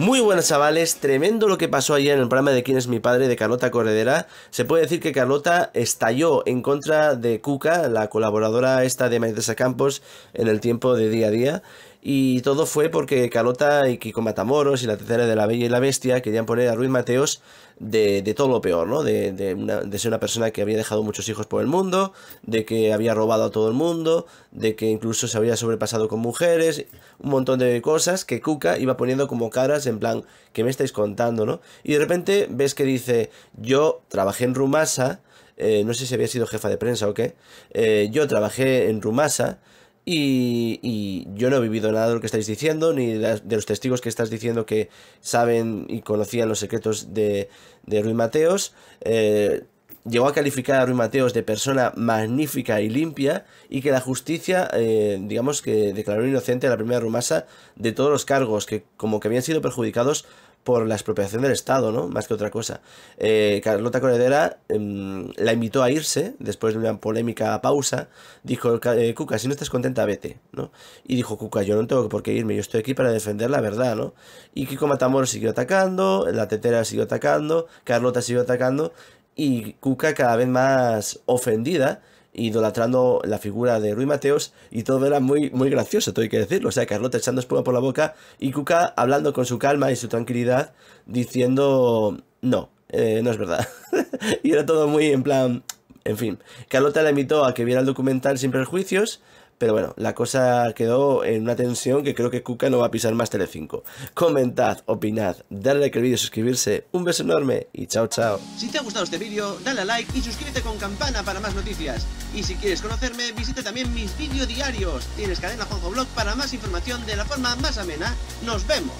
Muy buenas chavales, tremendo lo que pasó ayer en el programa de Quién es mi padre de Carlota Corredera. Se puede decir que Carlota estalló en contra de Cuca, la colaboradora esta de Maitesa Campos en el tiempo de día a día. Y todo fue porque Carlota y Kiko Matamoros y la tercera de la Bella y la Bestia querían poner a Ruiz Mateos de, todo lo peor, ¿no? De, de, ser una persona que había dejado muchos hijos por el mundo, de que había robado a todo el mundo, de que incluso se había sobrepasado con mujeres, un montón de cosas que Cuca iba poniendo como caras en plan, ¿qué me estáis contando, no? Y de repente ves que dice, yo trabajé en Rumasa, eh, no sé si había sido jefa de prensa o qué, eh, yo trabajé en Rumasa, y, yo no he vivido nada de lo que estáis diciendo, ni de, los testigos que estás diciendo que saben y conocían los secretos de, de Ruiz Mateos. Eh, llegó a calificar a Ruiz Mateos de persona magnífica y limpia y que la justicia, eh, digamos que declaró inocente a la primera rumasa de todos los cargos que como que habían sido perjudicados por la expropiación del Estado, ¿no? Más que otra cosa. Eh, Carlota Corredera em, la invitó a irse después de una polémica pausa. Dijo, eh, Cuca, si no estás contenta, vete, ¿no? Y dijo, Cuca, yo no tengo por qué irme, yo estoy aquí para defender la verdad, ¿no? Y Kiko Matamoros siguió atacando, la tetera siguió atacando, Carlota siguió atacando, y Cuca cada vez más ofendida idolatrando la figura de Rui Mateos y todo era muy, muy gracioso, todo hay que decirlo. O sea, Carlota echando espuma por la boca y Cuca hablando con su calma y su tranquilidad, diciendo, no, eh, no es verdad. y era todo muy en plan, en fin. Carlota la invitó a que viera el documental Sin Prejuicios, pero bueno, la cosa quedó en una tensión que creo que Cuca no va a pisar más Telecinco. Comentad, opinad, darle like al vídeo, suscribirse. Un beso enorme y chao, chao. Si te ha gustado este vídeo, dale a like y suscríbete con campana para más noticias. Y si quieres conocerme, visita también mis vídeos diarios. Tienes cadena Juanjo Blog para más información de la forma más amena. ¡Nos vemos!